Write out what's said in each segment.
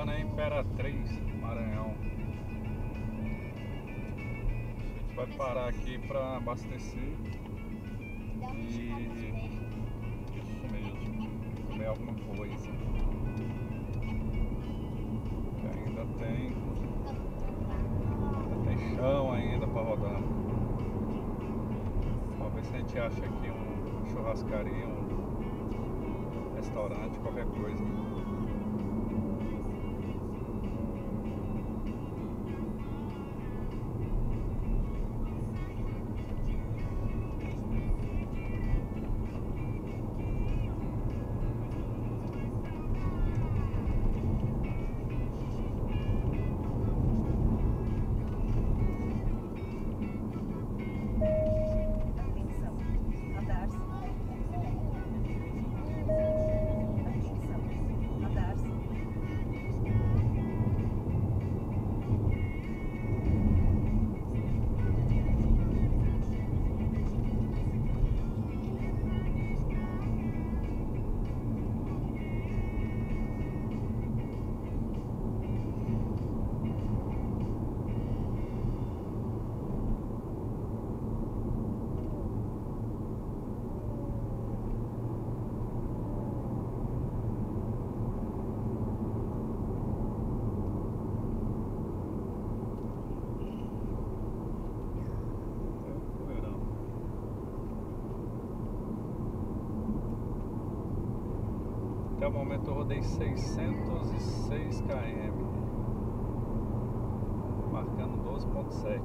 chegando em Imperatriz, Maranhão. A gente vai parar aqui para abastecer e isso mesmo, comer alguma coisa. Que ainda tem, ainda tem chão ainda para rodar. Vamos ver se a gente acha aqui um churrascaria, um restaurante, qualquer coisa. Até o momento eu rodei 606 km, marcando 12.7.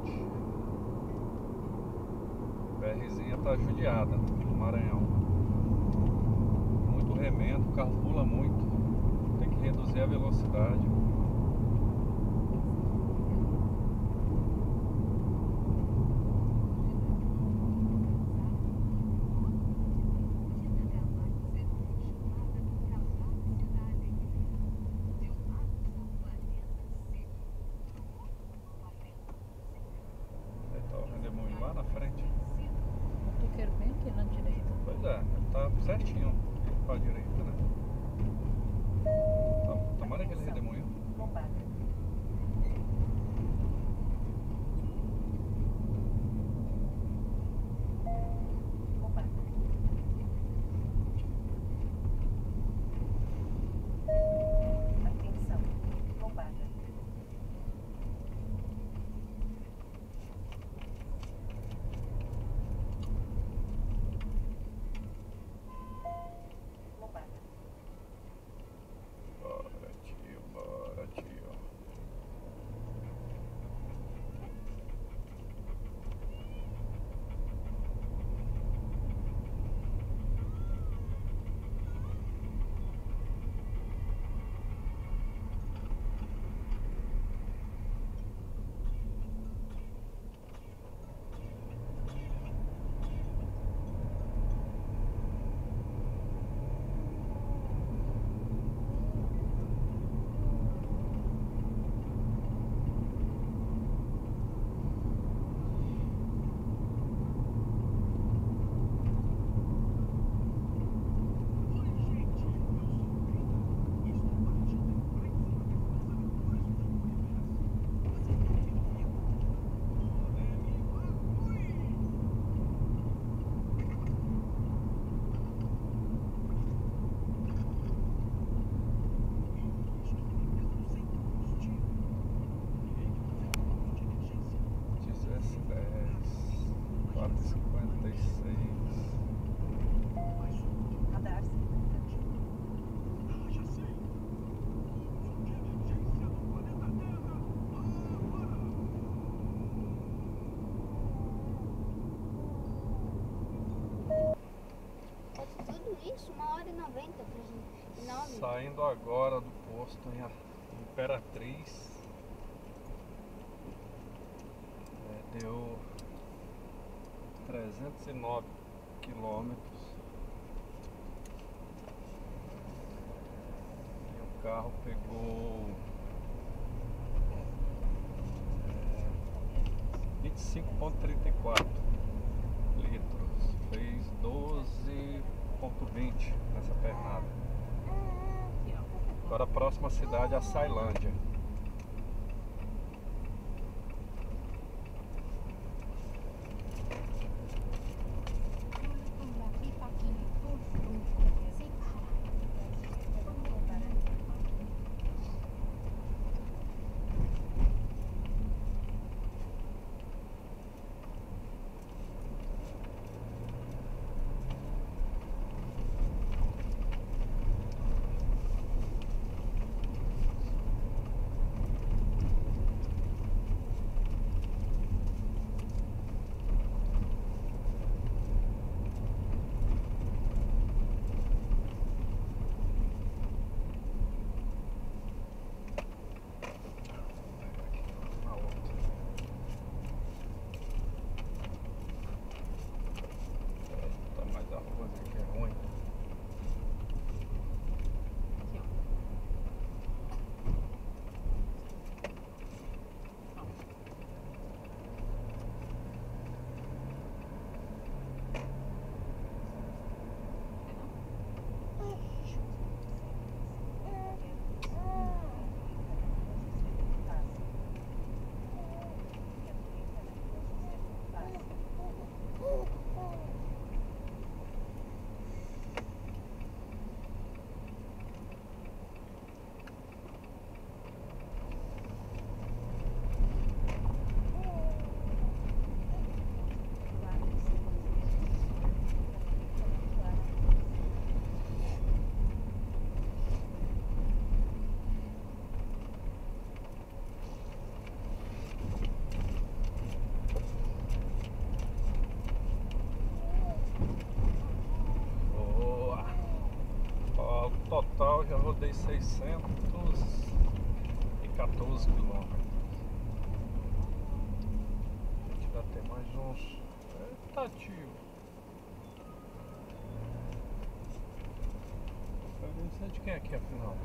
BRzinha tá judiada no Maranhão. Muito remendo, o carro pula muito. Tem que reduzir a velocidade. Isso, uma hora e noventa pra gente. Saindo agora do posto em Imperatriz. É, deu 309 quilômetros. E o carro pegou é, 25,34 litros. Fez 12,20 nessa pernada. Ó. Agora a próxima cidade é a Sailândia. Rodei 614 quilômetros. A gente ainda tem mais uns. Eita tio! Eu não sei de quem é aqui afinal.